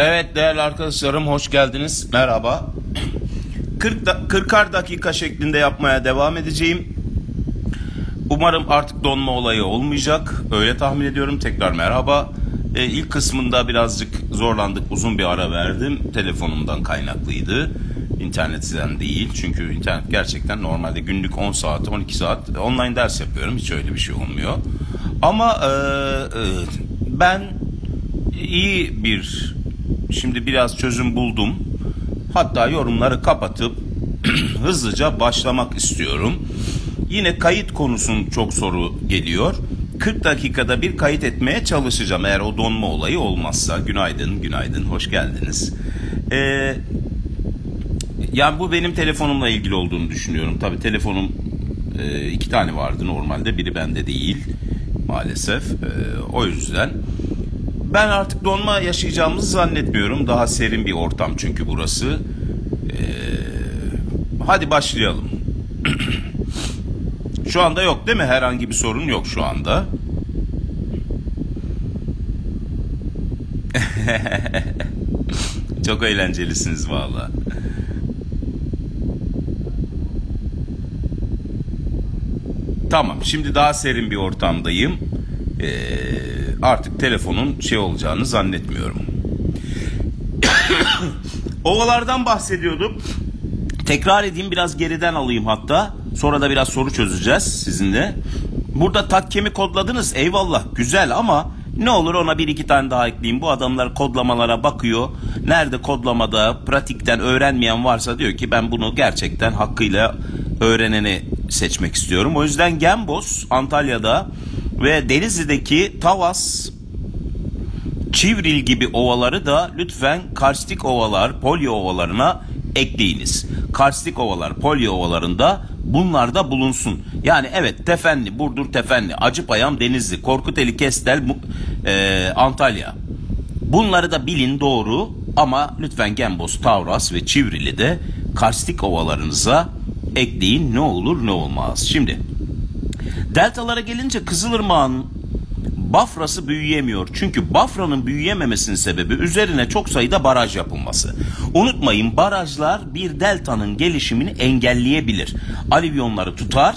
Evet değerli arkadaşlarım hoş geldiniz. Merhaba. 40 da, 40'ar dakika şeklinde yapmaya devam edeceğim. Umarım artık donma olayı olmayacak. Öyle tahmin ediyorum. Tekrar merhaba. Ee, ilk kısmında birazcık zorlandık. Uzun bir ara verdim. Telefonumdan kaynaklıydı. İnternetten değil. Çünkü internet gerçekten normalde günlük 10 saat, 12 saat online ders yapıyorum. Hiç öyle bir şey olmuyor. Ama e, e, ben iyi bir şimdi biraz çözüm buldum. Hatta yorumları kapatıp hızlıca başlamak istiyorum. Yine kayıt konusun çok soru geliyor. 40 dakikada bir kayıt etmeye çalışacağım eğer o donma olayı olmazsa. Günaydın, günaydın, hoş geldiniz. Ee, yani bu benim telefonumla ilgili olduğunu düşünüyorum. Tabii telefonum e, iki tane vardı normalde. Biri bende değil maalesef. E, o yüzden ben artık donma yaşayacağımızı zannetmiyorum. Daha serin bir ortam çünkü burası. E, hadi başlayalım. şu anda yok değil mi? Herhangi bir sorun yok şu anda. Çok eğlencelisiniz valla. Tamam şimdi daha serin bir ortamdayım. Ee, artık telefonun şey olacağını zannetmiyorum. Ovalardan bahsediyordum. Tekrar edeyim biraz geriden alayım hatta. Sonra da biraz soru çözeceğiz sizinle. Burada takkemi kodladınız eyvallah güzel ama ne olur ona bir iki tane daha ekleyeyim. Bu adamlar kodlamalara bakıyor. Nerede kodlamada pratikten öğrenmeyen varsa diyor ki ben bunu gerçekten hakkıyla öğreneni seçmek istiyorum. O yüzden Gembos Antalya'da ve Denizli'deki Tavas, Çivril gibi ovaları da lütfen karstik ovalar, polio ovalarına ekleyiniz. Karstik ovalar, polio ovalarında bunlar da bulunsun. Yani evet Tefenli, Burdur Tefenli, Acıpayam Denizli, Korkuteli Kestel, e, Antalya. Bunları da bilin doğru ama lütfen Gembos, Tavras ve Çivril'i de karstik ovalarınıza ekleyin ne olur ne olmaz. Şimdi deltalara gelince Kızılırmak'ın Bafrası büyüyemiyor. Çünkü Bafra'nın büyüyememesinin sebebi üzerine çok sayıda baraj yapılması. Unutmayın barajlar bir deltanın gelişimini engelleyebilir. Alivyonları tutar,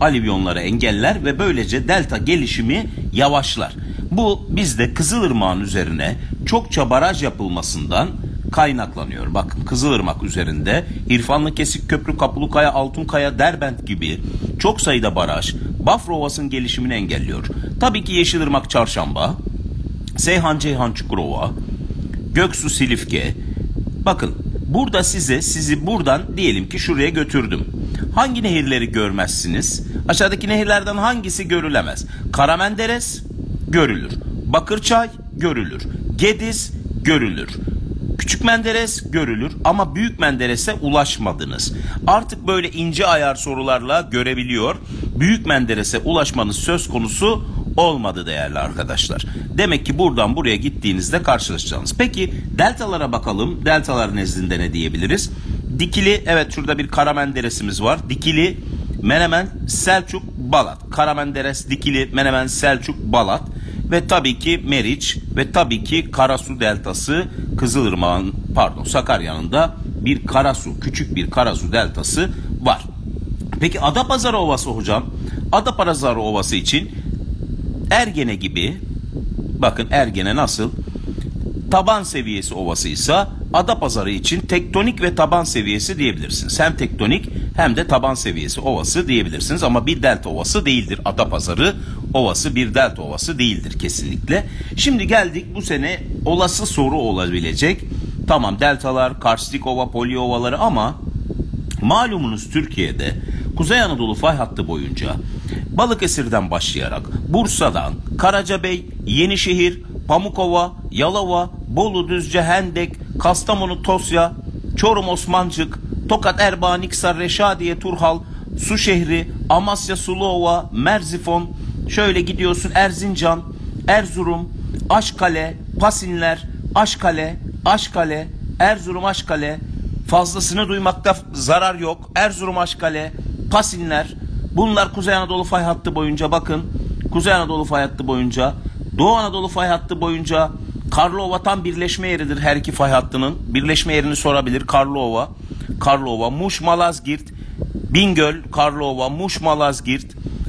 alivyonları engeller ve böylece delta gelişimi yavaşlar. Bu bizde Kızılırmak'ın üzerine çokça baraj yapılmasından kaynaklanıyor. Bakın Kızılırmak üzerinde İrfanlı Kesik Köprü, Kapulukaya, Altunkaya, Derbent gibi çok sayıda baraj Bafra Ovası'nın gelişimini engelliyor. Tabii ki Yeşilırmak Çarşamba, Seyhan Ceyhan Çukurova, Göksu Silifke. Bakın burada size sizi buradan diyelim ki şuraya götürdüm. Hangi nehirleri görmezsiniz? Aşağıdaki nehirlerden hangisi görülemez? Karamenderes görülür. Bakırçay görülür. Gediz görülür. Küçük Menderes görülür ama Büyük Menderes'e ulaşmadınız. Artık böyle ince ayar sorularla görebiliyor. Büyük Menderes'e ulaşmanız söz konusu olmadı değerli arkadaşlar. Demek ki buradan buraya gittiğinizde karşılaşacaksınız. Peki deltalara bakalım. Deltalar nezdinde ne diyebiliriz? Dikili evet şurada bir Karamenderes'imiz var. Dikili Menemen, Selçuk, Balat. Karamenderes, Dikili, Menemen, Selçuk, Balat ve tabii ki Meriç ve tabii ki Karasu deltası Kızılırmak'ın pardon Sakarya'nın da bir Karasu küçük bir Karasu deltası var. Peki Adapazarı Ovası hocam Adapazarı Ovası için Ergene gibi bakın Ergene nasıl taban seviyesi ovası ise Adapazarı için tektonik ve taban seviyesi diyebilirsiniz. Hem tektonik hem de taban seviyesi ovası diyebilirsiniz ama bir delta ovası değildir. Adapazarı ovası bir delta ovası değildir kesinlikle. Şimdi geldik bu sene olası soru olabilecek. Tamam deltalar, karstik ova, polio ovaları ama malumunuz Türkiye'de Kuzey Anadolu fay hattı boyunca Balıkesir'den başlayarak Bursa'dan Karacabey, Yenişehir, Pamukova, Yalova, Bolu, Düzce, Hendek, Kastamonu, Tosya, Çorum, Osmancık, Tokat, Erbaa, Niksar, Reşadiye, Turhal, Suşehri, Amasya, Suluova, Merzifon, şöyle gidiyorsun Erzincan, Erzurum, Aşkale, Pasinler, Aşkale, Aşkale, Erzurum, Aşkale, fazlasını duymakta zarar yok. Erzurum, Aşkale, Pasinler, bunlar Kuzey Anadolu fay hattı boyunca bakın. Kuzey Anadolu fay hattı boyunca, Doğu Anadolu fay hattı boyunca Karlova tam birleşme yeridir her iki fay hattının. Birleşme yerini sorabilir. Karlova, Karlova, Muş, Malazgirt, Bingöl, Karlova, Muş, Malazgirt.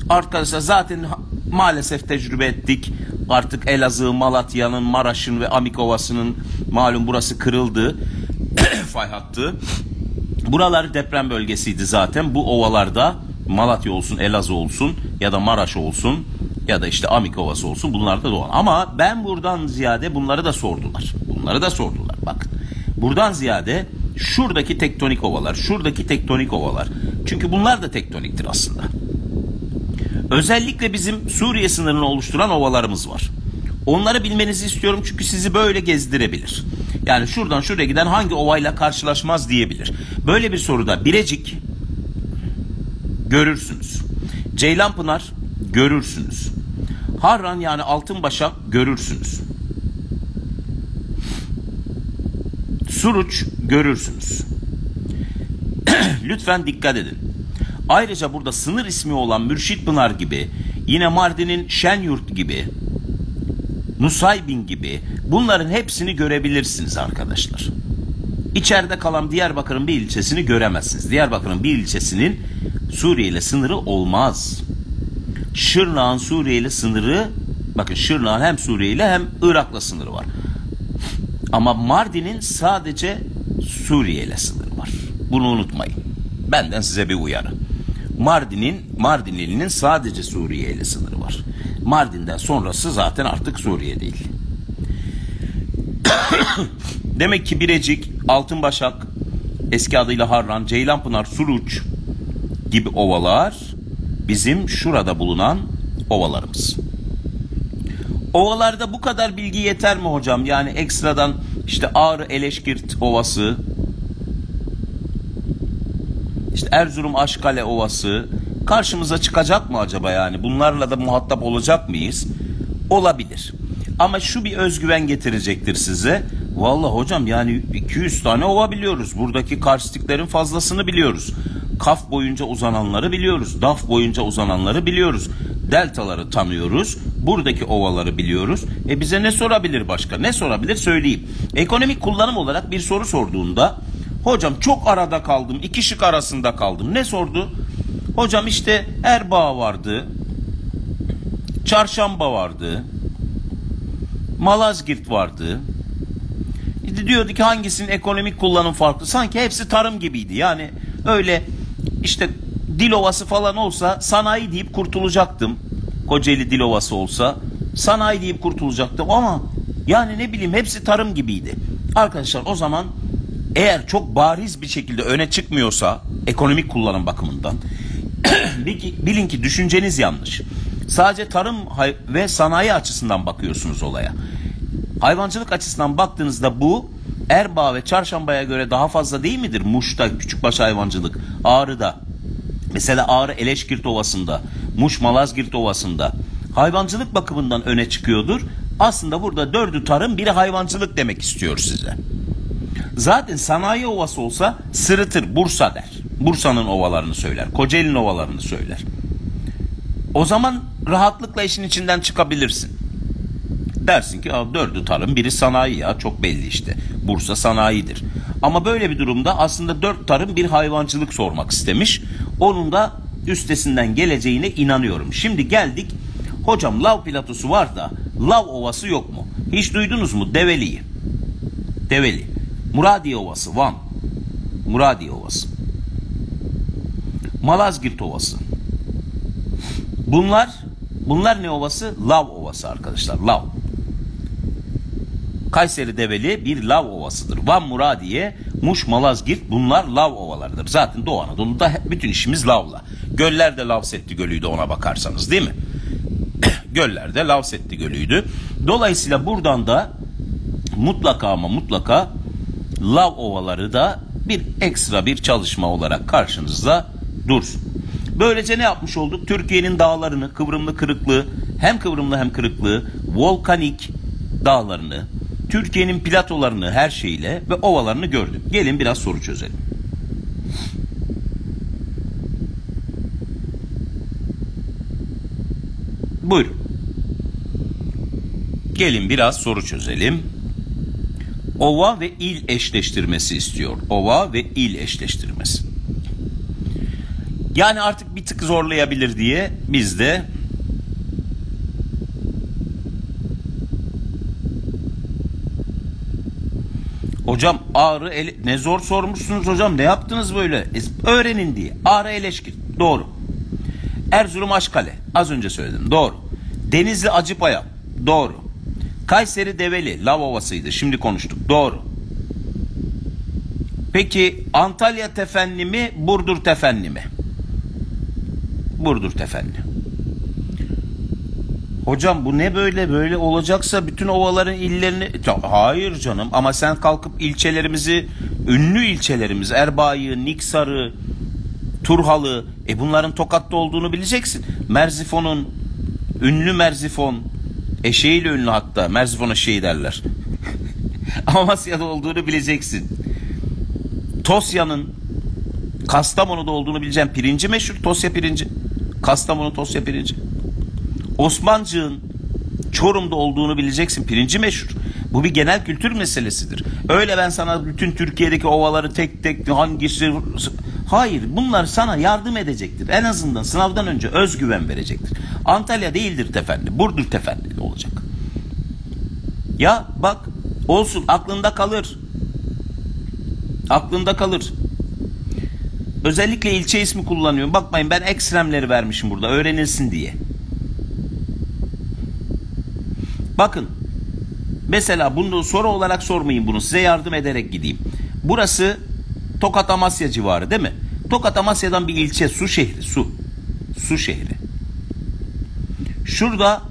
Arkadaşlar zaten maalesef tecrübe ettik. Artık Elazığ, Malatya'nın, Maraş'ın ve Amikovası'nın malum burası kırıldı. fay hattı. Buralar deprem bölgesiydi zaten. Bu ovalarda Malatya olsun, Elazığ olsun ya da Maraş olsun ya da işte Amikovası olsun bunlar da doğan. Ama ben buradan ziyade bunları da sordular. Bunları da sordular. Bakın. Buradan ziyade şuradaki tektonik ovalar, şuradaki tektonik ovalar. Çünkü bunlar da tektoniktir aslında. Özellikle bizim Suriye sınırını oluşturan ovalarımız var. Onları bilmenizi istiyorum çünkü sizi böyle gezdirebilir. Yani şuradan şuraya giden hangi ovayla karşılaşmaz diyebilir. Böyle bir soruda Birecik görürsünüz. Ceylanpınar görürsünüz. Harran yani Altınbaşak görürsünüz. Suruç görürsünüz. Lütfen dikkat edin. Ayrıca burada sınır ismi olan Mürşit Pınar gibi, yine Mardin'in Şenyurt gibi, Nusaybin gibi bunların hepsini görebilirsiniz arkadaşlar. İçeride kalan Diyarbakır'ın bir ilçesini göremezsiniz. Diyarbakır'ın bir ilçesinin Suriye ile sınırı olmaz. Şırnak'ın Suriye ile sınırı bakın Şırnak'ın hem Suriye ile hem Irak'la sınırı var. Ama Mardin'in sadece Suriye ile sınırı var. Bunu unutmayın. Benden size bir uyarı. Mardin'in Mardinli'nin sadece Suriye ile sınırı var. Mardin'den sonrası zaten artık Suriye değil. Demek ki Birecik, Altınbaşak, eski adıyla Harran, Ceylanpınar, Suruç gibi ovalar bizim şurada bulunan ovalarımız. Ovalarda bu kadar bilgi yeter mi hocam? Yani ekstradan işte Ağrı Eleşkirt Ovası, işte Erzurum Aşkale Ovası karşımıza çıkacak mı acaba yani? Bunlarla da muhatap olacak mıyız? Olabilir. Ama şu bir özgüven getirecektir size. Vallahi hocam yani 200 tane ova biliyoruz. Buradaki karstiklerin fazlasını biliyoruz. Kaf boyunca uzananları biliyoruz. Daf boyunca uzananları biliyoruz. Deltaları tanıyoruz. Buradaki ovaları biliyoruz. E bize ne sorabilir başka? Ne sorabilir söyleyeyim. Ekonomik kullanım olarak bir soru sorduğunda hocam çok arada kaldım. iki şık arasında kaldım. Ne sordu? Hocam işte Erbaa vardı. Çarşamba vardı. Malazgirt vardı. Diyordu ki hangisinin ekonomik kullanım farklı? Sanki hepsi tarım gibiydi. Yani öyle işte Dilovası falan olsa sanayi deyip kurtulacaktım. Kocaeli Dilovası olsa sanayi deyip kurtulacaktım ama yani ne bileyim hepsi tarım gibiydi. Arkadaşlar o zaman eğer çok bariz bir şekilde öne çıkmıyorsa ekonomik kullanım bakımından bilin ki düşünceniz yanlış. Sadece tarım ve sanayi açısından bakıyorsunuz olaya. Hayvancılık açısından baktığınızda bu Erbaa ve Çarşamba'ya göre daha fazla değil midir? Muş'ta küçükbaş hayvancılık, Ağrı'da. Mesela Ağrı Eleşkirt Ovası'nda, Muş Malazgirt Ovası'nda hayvancılık bakımından öne çıkıyordur. Aslında burada dördü tarım, biri hayvancılık demek istiyor size. Zaten sanayi ovası olsa sırıtır, Bursa der. Bursa'nın ovalarını söyler, Kocaeli'nin ovalarını söyler. O zaman rahatlıkla işin içinden çıkabilirsin. Dersin ki dördü tarım biri sanayi ya çok belli işte. Bursa sanayidir. Ama böyle bir durumda aslında dört tarım bir hayvancılık sormak istemiş. Onun da üstesinden geleceğine inanıyorum. Şimdi geldik hocam lav platosu var da lav ovası yok mu? Hiç duydunuz mu Develi'yi? Develi. Muradiye Ovası Van. Muradiye Ovası. Malazgirt Ovası. Bunlar bunlar ne ovası? Lav Ovası arkadaşlar. Lav. Kayseri Develi bir lav ovasıdır. Van Muradiye, Muş Malazgirt bunlar lav ovalarıdır. Zaten Doğu Anadolu'da bütün işimiz lavla. Göller de Lavsetti Gölü'ydü ona bakarsanız değil mi? Göller de Lavsetti Gölü'ydü. Dolayısıyla buradan da mutlaka ama mutlaka lav ovaları da bir ekstra bir çalışma olarak karşınızda dursun. Böylece ne yapmış olduk? Türkiye'nin dağlarını, kıvrımlı kırıklığı, hem kıvrımlı hem kırıklığı, volkanik dağlarını, Türkiye'nin platolarını her şeyiyle ve ovalarını gördük. Gelin biraz soru çözelim. Buyurun. Gelin biraz soru çözelim. Ova ve il eşleştirmesi istiyor. Ova ve il eşleştirmesi. Yani artık bir tık zorlayabilir diye biz de Hocam ağrı ele... ne zor sormuşsunuz hocam ne yaptınız böyle? E, öğrenin diye. Ağrı Eleşkir. Doğru. Erzurum Aşkale. Az önce söyledim. Doğru. Denizli Acıpaya. Doğru. Kayseri Develi. Lav Ovası'ydı. Şimdi konuştuk. Doğru. Peki Antalya Tefenli mi? Burdur Tefenli mi? Burdur Tefenli. Hocam bu ne böyle böyle olacaksa bütün ovaların illerini hayır canım ama sen kalkıp ilçelerimizi ünlü ilçelerimiz Erbaa'yı, Niksar'ı, Turhalı e bunların Tokat'ta olduğunu bileceksin. Merzifon'un ünlü Merzifon eşeğiyle ünlü hatta Merzifon eşeği derler. Amasya'da olduğunu bileceksin. Tosya'nın Kastamonu'da olduğunu bileceğim. Pirinci meşhur Tosya pirinci. Kastamonu Tosya pirinci. Osmancığın Çorum'da olduğunu bileceksin. Pirinci meşhur. Bu bir genel kültür meselesidir. Öyle ben sana bütün Türkiye'deki ovaları tek tek hangisi... Hayır bunlar sana yardım edecektir. En azından sınavdan önce özgüven verecektir. Antalya değildir tefendi. Burdur tefendi. Ya bak olsun aklında kalır. Aklında kalır. Özellikle ilçe ismi kullanıyorum. Bakmayın ben ekstremleri vermişim burada öğrenilsin diye. Bakın mesela bunu soru olarak sormayın bunu size yardım ederek gideyim. Burası Tokat Amasya civarı değil mi? Tokat Amasya'dan bir ilçe su şehri su. Su şehri. Şurada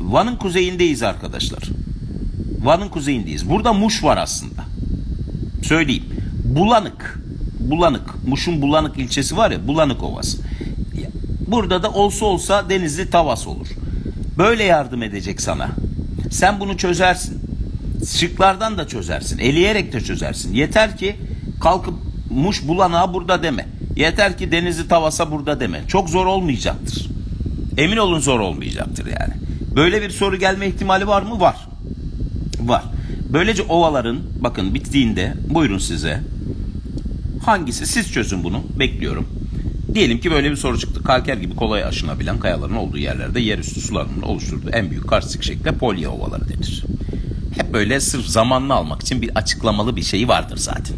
Van'ın kuzeyindeyiz arkadaşlar. Van'ın kuzeyindeyiz. Burada Muş var aslında. Söyleyeyim. Bulanık. Bulanık. Muş'un Bulanık ilçesi var ya Bulanık Ovası. Burada da olsa olsa Denizli Tavas olur. Böyle yardım edecek sana. Sen bunu çözersin. Şıklardan da çözersin. Eleyerek de çözersin. Yeter ki kalkıp muş bulanağı burada deme. Yeter ki denizi tavasa burada deme. Çok zor olmayacaktır. Emin olun zor olmayacaktır yani. Böyle bir soru gelme ihtimali var mı? Var. Var. Böylece ovaların bakın bittiğinde buyurun size. Hangisi? Siz çözün bunu. Bekliyorum. Diyelim ki böyle bir soru çıktı. Kalker gibi kolay aşınabilen kayaların olduğu yerlerde yerüstü sularının oluşturduğu en büyük karstik şekle polya ovaları denir. Hep böyle sırf zamanını almak için bir açıklamalı bir şeyi vardır zaten.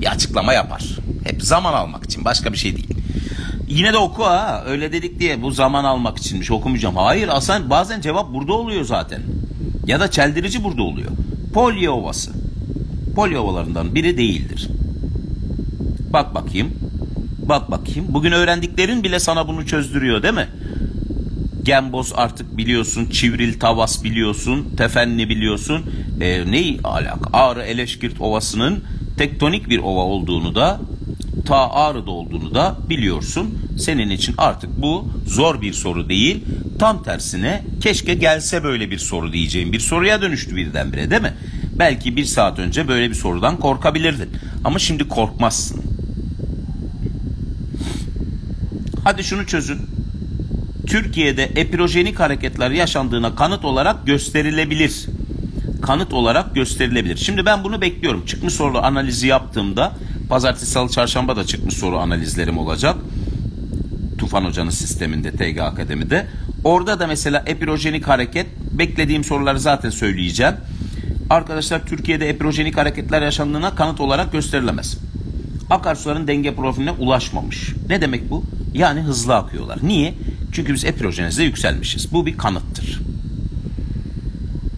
Bir açıklama yapar. Hep zaman almak için başka bir şey değil. Yine de oku ha öyle dedik diye bu zaman almak içinmiş okumayacağım. Hayır aslında bazen cevap burada oluyor zaten. Ya da çeldirici burada oluyor. Polya ovası. Polya ovalarından biri değildir. Bak bakayım. Bak bakayım. Bugün öğrendiklerin bile sana bunu çözdürüyor değil mi? Gemboz artık biliyorsun, Çivril Tavas biliyorsun, Tefenni biliyorsun. E, neyi alak? Ağrı Eleşkirt Ovası'nın tektonik bir ova olduğunu da ta Ağrı'da olduğunu da biliyorsun. Senin için artık bu zor bir soru değil. Tam tersine keşke gelse böyle bir soru diyeceğim bir soruya dönüştü birdenbire değil mi? Belki bir saat önce böyle bir sorudan korkabilirdin. Ama şimdi korkmazsın. Hadi şunu çözün. Türkiye'de epirojenik hareketler yaşandığına kanıt olarak gösterilebilir. Kanıt olarak gösterilebilir. Şimdi ben bunu bekliyorum. Çıkmış soru analizi yaptığımda pazartesi, salı, çarşamba da çıkmış soru analizlerim olacak. Tufan Hoca'nın sisteminde TG Akademi'de. Orada da mesela epirojenik hareket beklediğim soruları zaten söyleyeceğim. Arkadaşlar Türkiye'de epirojenik hareketler yaşandığına kanıt olarak gösterilemez. Akarsuların denge profiline ulaşmamış. Ne demek bu? Yani hızlı akıyorlar. Niye? Çünkü biz epirojenezde yükselmişiz. Bu bir kanıttır.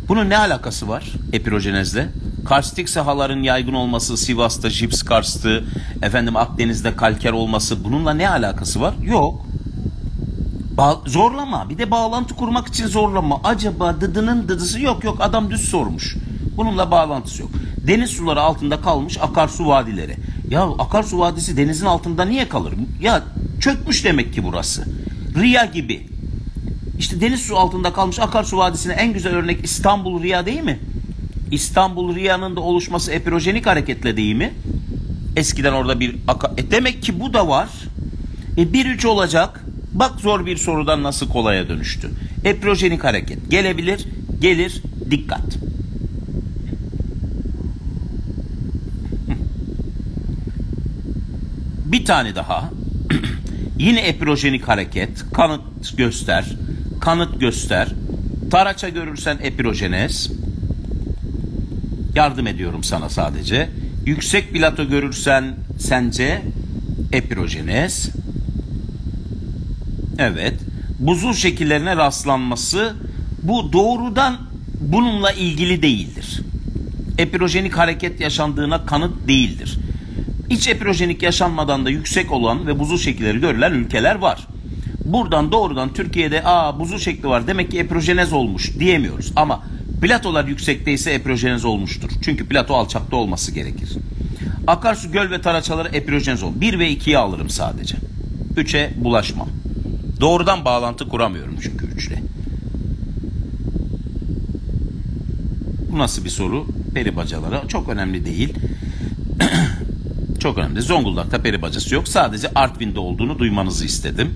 Bunun ne alakası var epirojenezle? Karstik sahaların yaygın olması, Sivas'ta jips karstı, efendim Akdeniz'de kalker olması bununla ne alakası var? Yok. Ba zorlama. Bir de bağlantı kurmak için zorlama. Acaba dıdının dıdısı yok yok adam düz sormuş. Bununla bağlantısı yok. Deniz suları altında kalmış akarsu vadileri. Ya akarsu vadisi denizin altında niye kalır? Ya Çökmüş demek ki burası. Riya gibi. İşte deniz su altında kalmış akarsu vadisine en güzel örnek İstanbul Riya değil mi? İstanbul Riya'nın da oluşması epirojenik hareketle değil mi? Eskiden orada bir... E demek ki bu da var. E 1-3 olacak. Bak zor bir sorudan nasıl kolaya dönüştü. Epirojenik hareket. Gelebilir, gelir, dikkat. Bir tane daha. Yine epirojenik hareket. Kanıt göster. Kanıt göster. Taraça görürsen epirojenez. Yardım ediyorum sana sadece. Yüksek plato görürsen sence epirojenez. Evet. Buzul şekillerine rastlanması bu doğrudan bununla ilgili değildir. Epirojenik hareket yaşandığına kanıt değildir. İç epirojenik yaşanmadan da yüksek olan ve buzul şekilleri görülen ülkeler var. Buradan doğrudan Türkiye'de aa buzul şekli var demek ki epirojenez olmuş diyemiyoruz. Ama platolar yüksekteyse epirojenez olmuştur. Çünkü plato alçakta olması gerekir. Akarsu, göl ve taraçaları epirojenez ol. 1 ve 2'yi alırım sadece. 3'e bulaşmam. Doğrudan bağlantı kuramıyorum çünkü 3'le. Bu nasıl bir soru? Peri bacaları çok önemli değil. çok önemli. Zonguldak'ta peri bacası yok. Sadece Artvin'de olduğunu duymanızı istedim.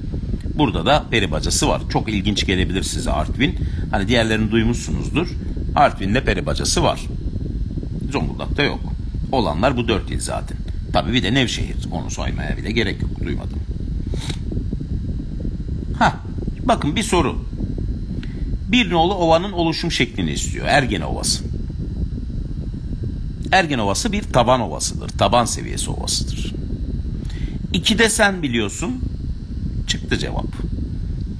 Burada da peri bacası var. Çok ilginç gelebilir size Artvin. Hani diğerlerini duymuşsunuzdur. Artvin'de peri bacası var. Zonguldak'ta yok. Olanlar bu dört il zaten. Tabii bir de Nevşehir. Onu saymaya bile gerek yok. Duymadım. Ha, bakın bir soru. Bir nolu ovanın oluşum şeklini istiyor. Ergen Ovası. Ergen Ovası bir taban ovasıdır. Taban seviyesi ovasıdır. İki de sen biliyorsun. Çıktı cevap.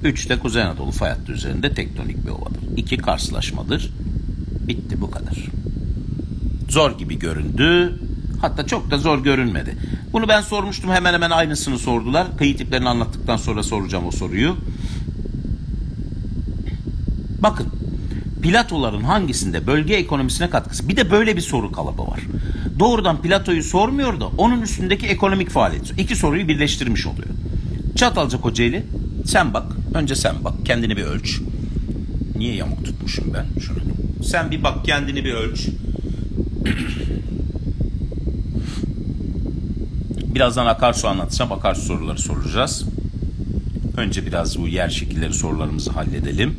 Üç de Kuzey Anadolu fay hattı üzerinde tektonik bir ovadır. İki karşılaşmadır. Bitti bu kadar. Zor gibi göründü. Hatta çok da zor görünmedi. Bunu ben sormuştum hemen hemen aynısını sordular. Kıyı tiplerini anlattıktan sonra soracağım o soruyu. Bakın platoların hangisinde bölge ekonomisine katkısı? Bir de böyle bir soru kalıbı var. Doğrudan platoyu sormuyor da onun üstündeki ekonomik faaliyet. İki soruyu birleştirmiş oluyor. Çatalca Kocaeli sen bak. Önce sen bak. Kendini bir ölç. Niye yamuk tutmuşum ben şunu? Sen bir bak kendini bir ölç. Birazdan akarsu anlatacağım. Akarsu soruları soracağız. Önce biraz bu yer şekilleri sorularımızı halledelim.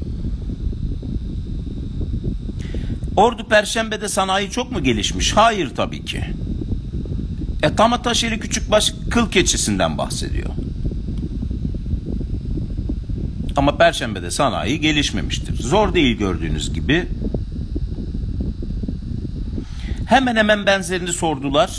Ordu Perşembe'de sanayi çok mu gelişmiş? Hayır tabii ki. E Tamataşeli Küçükbaş kıl keçisinden bahsediyor. Ama Perşembe'de sanayi gelişmemiştir. Zor değil gördüğünüz gibi. Hemen hemen benzerini sordular.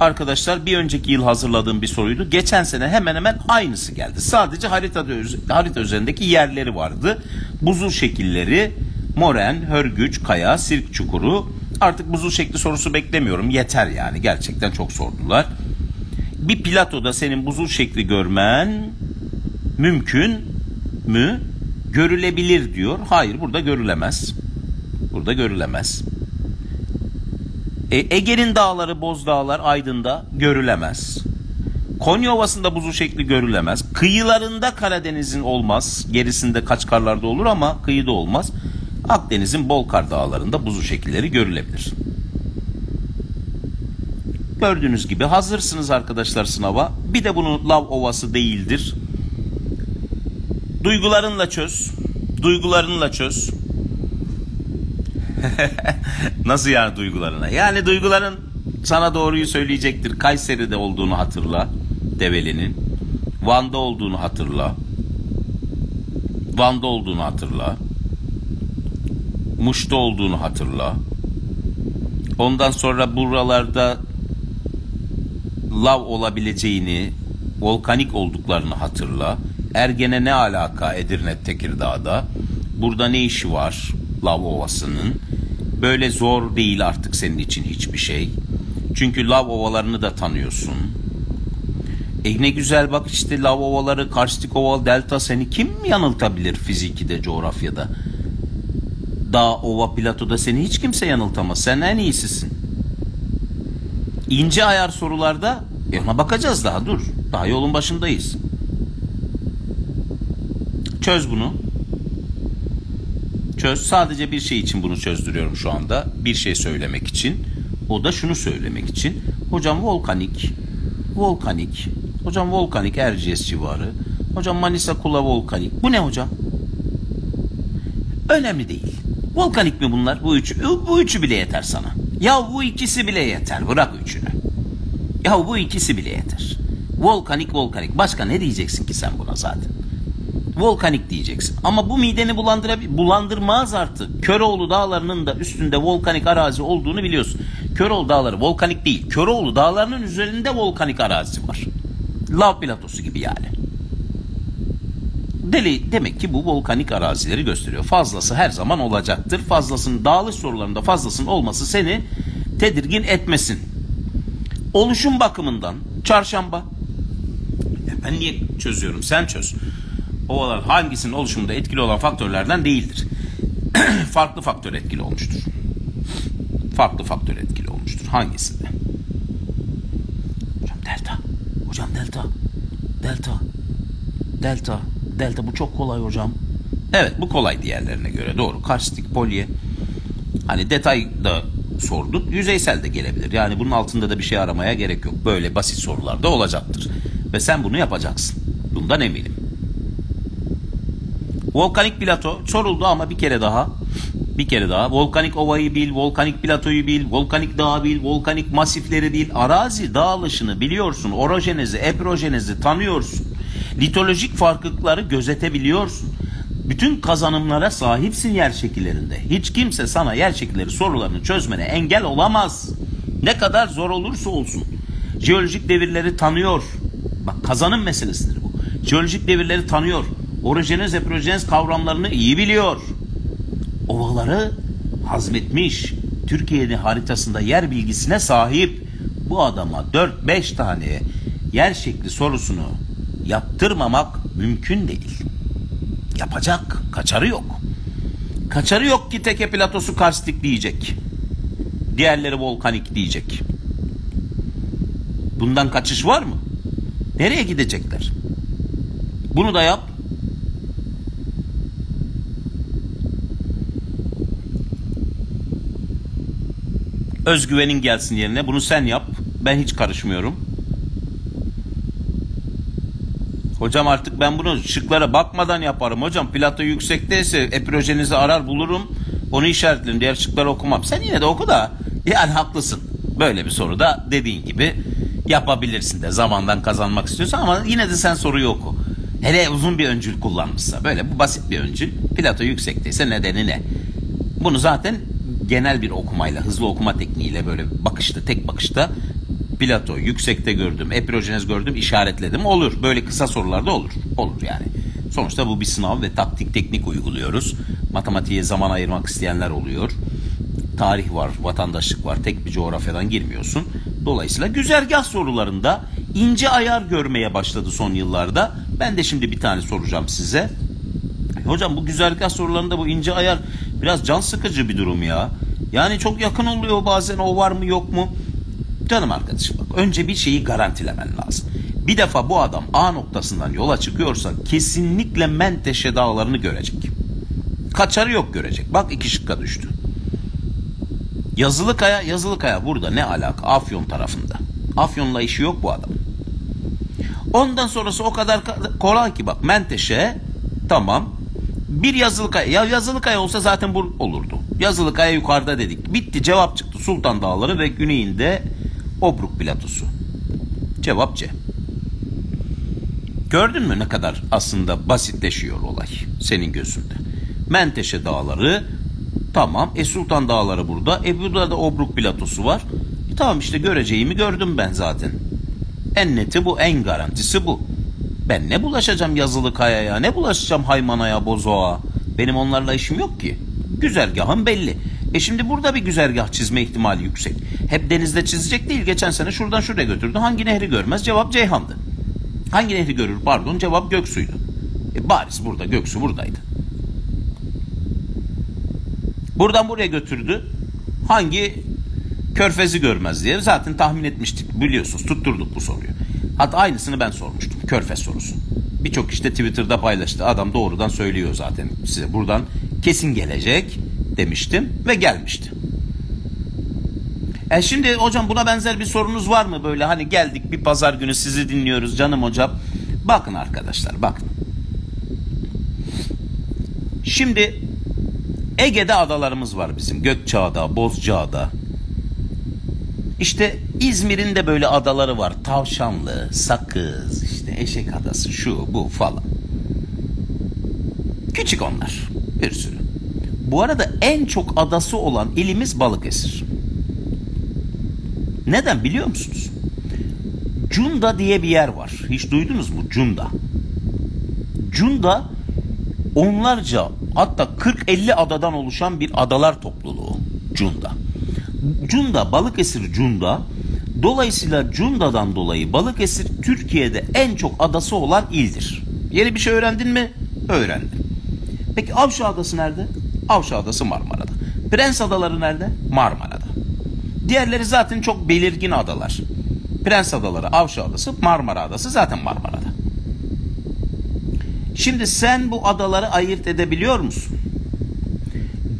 Arkadaşlar bir önceki yıl hazırladığım bir soruydu. Geçen sene hemen hemen aynısı geldi. Sadece haritada harita üzerindeki yerleri vardı. Buzul şekilleri, moren, hörgüç, kaya, sirk çukuru. Artık buzul şekli sorusu beklemiyorum. Yeter yani. Gerçekten çok sordular. Bir platoda senin buzul şekli görmen mümkün mü? Görülebilir diyor. Hayır burada görülemez. Burada görülemez. E, Ege'nin dağları, Boz Dağlar, Aydın'da görülemez. Konya Ovası'nda buzul şekli görülemez. Kıyılarında Karadeniz'in olmaz. Gerisinde kaç karlarda olur ama kıyıda olmaz. Akdeniz'in bol kar dağlarında buzul şekilleri görülebilir. Gördüğünüz gibi hazırsınız arkadaşlar sınava. Bir de bunu Lav Ovası değildir. Duygularınla çöz. Duygularınla çöz. Nasıl yani duygularına? Yani duyguların sana doğruyu söyleyecektir. Kayseri'de olduğunu hatırla. Develi'nin. Van'da olduğunu hatırla. Van'da olduğunu hatırla. Muş'ta olduğunu hatırla. Ondan sonra buralarda lav olabileceğini, volkanik olduklarını hatırla. Ergene ne alaka Edirne Tekirdağ'da? Burada ne işi var lav ovasının? Böyle zor değil artık senin için hiçbir şey. Çünkü lav ovalarını da tanıyorsun. E ne güzel bak işte lav ovaları, karstik oval, delta seni kim yanıltabilir fiziki de coğrafyada? Dağ, ova, platoda seni hiç kimse yanıltamaz. Sen en iyisisin. İnce ayar sorularda e ona bakacağız daha dur. Daha yolun başındayız. Çöz bunu. Çöz. Sadece bir şey için bunu çözdürüyorum şu anda. Bir şey söylemek için. O da şunu söylemek için. Hocam volkanik. Volkanik. Hocam volkanik Erciyes civarı. Hocam Manisa Kula volkanik. Bu ne hocam? Önemli değil. Volkanik mi bunlar? Bu üçü. Bu üçü bile yeter sana. Ya bu ikisi bile yeter. Bırak üçünü. Ya bu ikisi bile yeter. Volkanik volkanik. Başka ne diyeceksin ki sen buna zaten? Volkanik diyeceksin. Ama bu mideni bulandıra bulandırmaz artık. Köroğlu dağlarının da üstünde volkanik arazi olduğunu biliyorsun. Köroğlu dağları volkanik değil. Köroğlu dağlarının üzerinde volkanik arazi var. Lav platosu gibi yani. Deli demek ki bu volkanik arazileri gösteriyor. Fazlası her zaman olacaktır. Fazlasının dağılış sorularında fazlasının olması seni tedirgin etmesin. Oluşum bakımından çarşamba. Ben niye çözüyorum? Sen çöz. Ovalar hangisinin oluşumunda etkili olan faktörlerden değildir. Farklı faktör etkili olmuştur. Farklı faktör etkili olmuştur. Hangisinde? Hocam delta. Hocam delta. Delta. Delta. Delta bu çok kolay hocam. Evet bu kolay diğerlerine göre doğru. Karstik, polye. Hani detay da sorduk. Yüzeysel de gelebilir. Yani bunun altında da bir şey aramaya gerek yok. Böyle basit sorularda olacaktır. Ve sen bunu yapacaksın. Bundan eminim. Volkanik plato soruldu ama bir kere daha. Bir kere daha. Volkanik ovayı bil, volkanik platoyu bil, volkanik dağı bil, volkanik masifleri bil. Arazi dağılışını biliyorsun. Orojenezi, eprojenezi tanıyorsun. Litolojik farklılıkları gözetebiliyorsun. Bütün kazanımlara sahipsin yer şekillerinde. Hiç kimse sana yer şekilleri sorularını çözmene engel olamaz. Ne kadar zor olursa olsun. Jeolojik devirleri tanıyor. Bak kazanım meselesidir bu. Jeolojik devirleri tanıyor. Orojenez, eprojenez kavramlarını iyi biliyor. Ovaları hazmetmiş. Türkiye'nin haritasında yer bilgisine sahip. Bu adama 4-5 tane yer şekli sorusunu yaptırmamak mümkün değil. Yapacak. Kaçarı yok. Kaçarı yok ki teke platosu karstik diyecek. Diğerleri volkanik diyecek. Bundan kaçış var mı? Nereye gidecekler? Bunu da yap. Özgüvenin gelsin yerine. Bunu sen yap. Ben hiç karışmıyorum. Hocam artık ben bunu şıklara bakmadan yaparım. Hocam plato yüksekteyse eprojenizi arar bulurum. Onu işaretlerim. Diğer şıkları okumam. Sen yine de oku da yani haklısın. Böyle bir soruda dediğin gibi yapabilirsin de zamandan kazanmak istiyorsan ama yine de sen soruyu oku. Hele uzun bir öncül kullanmışsa böyle bu basit bir öncül. Plato yüksekteyse nedeni ne? Bunu zaten genel bir okumayla, hızlı okuma tekniğiyle böyle bakışta, tek bakışta Plato yüksekte gördüm, epirojenez gördüm, işaretledim. Olur. Böyle kısa sorularda olur. Olur yani. Sonuçta bu bir sınav ve taktik teknik uyguluyoruz. Matematiğe zaman ayırmak isteyenler oluyor. Tarih var, vatandaşlık var. Tek bir coğrafyadan girmiyorsun. Dolayısıyla güzergah sorularında ince ayar görmeye başladı son yıllarda. Ben de şimdi bir tane soracağım size. Hocam bu güzergah sorularında bu ince ayar biraz can sıkıcı bir durum ya. Yani çok yakın oluyor bazen o var mı yok mu? Canım arkadaşım bak önce bir şeyi garantilemen lazım. Bir defa bu adam A noktasından yola çıkıyorsa kesinlikle Menteşe dağlarını görecek. Kaçarı yok görecek. Bak iki şıkka düştü. Yazılıkaya, Yazılıkaya burada ne alaka? Afyon tarafında. Afyon'la işi yok bu adam. Ondan sonrası o kadar kolay ki bak Menteşe tamam. Bir Yazılıkaya. Ya Yazılıkaya olsa zaten bu olurdu. Yazılıkaya yukarıda dedik. Bitti cevap çıktı. Sultan Dağları ve güneyinde Obruk platosu. Cevap C. Gördün mü ne kadar aslında basitleşiyor olay senin gözünde. Menteşe dağları tamam. E Sultan dağları burada. E burada da Obruk platosu var. E, tamam işte göreceğimi gördüm ben zaten. En neti bu en garantisi bu. Ben ne bulaşacağım yazılı kayaya ne bulaşacağım haymanaya bozoğa. Benim onlarla işim yok ki. Güzergahım belli. E şimdi burada bir güzergah çizme ihtimali yüksek. Hep denizde çizecek değil. Geçen sene şuradan şuraya götürdü. Hangi nehri görmez? Cevap Ceyhan'dı. Hangi nehri görür? Pardon cevap Göksu'ydu. E bariz burada Göksu buradaydı. Buradan buraya götürdü. Hangi körfezi görmez diye zaten tahmin etmiştik. Biliyorsunuz tutturduk bu soruyu. Hatta aynısını ben sormuştum. Körfez sorusu. Birçok işte Twitter'da paylaştı. Adam doğrudan söylüyor zaten size. Buradan kesin gelecek demiştim ve gelmişti. E şimdi hocam buna benzer bir sorunuz var mı böyle hani geldik bir pazar günü sizi dinliyoruz canım hocam. Bakın arkadaşlar bakın. Şimdi Ege'de adalarımız var bizim. Gökçeada, Bozcaada. İşte İzmir'in de böyle adaları var. Tavşanlı, Sakız, işte Eşek Adası, şu bu falan. Küçük onlar. Bir sürü. Bu arada en çok adası olan ilimiz Balıkesir. Neden biliyor musunuz? Cunda diye bir yer var. Hiç duydunuz mu? Cunda. Cunda onlarca hatta 40-50 adadan oluşan bir adalar topluluğu. Cunda. Cunda, Balıkesir Cunda. Dolayısıyla Cunda'dan dolayı Balıkesir Türkiye'de en çok adası olan ildir. Yeni bir şey öğrendin mi? Öğrendim. Peki Avşa Adası nerede? Avşa Adası Marmara'da. Prens Adaları nerede? Marmara'da. Diğerleri zaten çok belirgin adalar. Prens Adaları, Avşa Adası, Marmara Adası zaten Marmara'da. Şimdi sen bu adaları ayırt edebiliyor musun?